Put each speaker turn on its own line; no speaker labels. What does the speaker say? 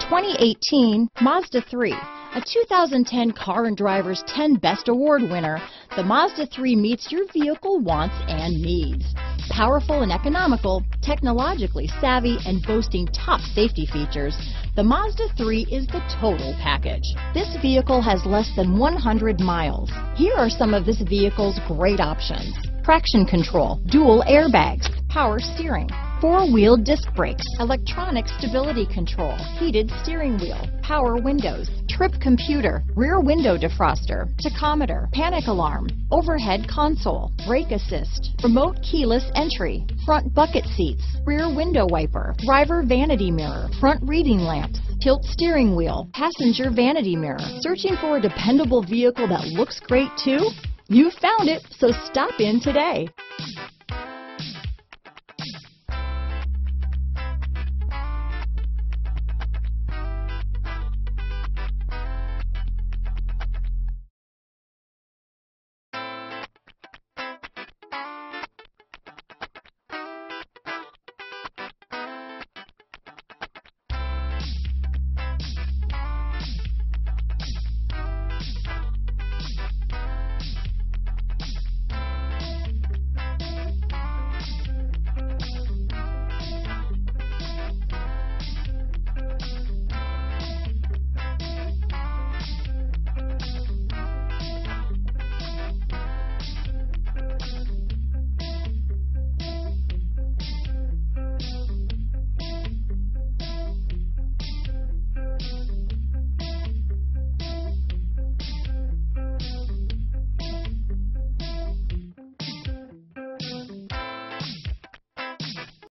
2018 Mazda 3. A 2010 Car and Driver's 10 Best Award winner, the Mazda 3 meets your vehicle wants and needs. Powerful and economical, technologically savvy, and boasting top safety features, the Mazda 3 is the total package. This vehicle has less than 100 miles. Here are some of this vehicle's great options. Traction control, dual airbags, power steering, four-wheel disc brakes, electronic stability control, heated steering wheel, power windows, trip computer, rear window defroster, tachometer, panic alarm, overhead console, brake assist, remote keyless entry, front bucket seats, rear window wiper, driver vanity mirror, front reading lamps, tilt steering wheel, passenger vanity mirror. Searching for a dependable vehicle that looks great too? You found it, so stop in today.